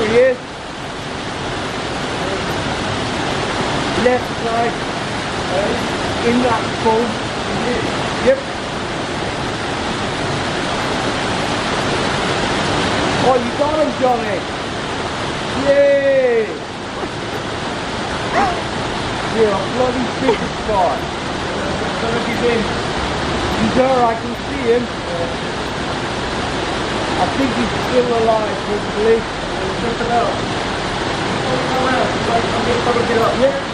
There he is. Left side. In that foam. Yep. Oh, you got him, Johnny. Yay! You're a bloody superstar. Look at him. He's there, I can see him. I think he's still alive, hopefully probably. Just about. I'm going to get up. Yeah.